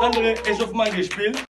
andere ist auf mein Gespiel.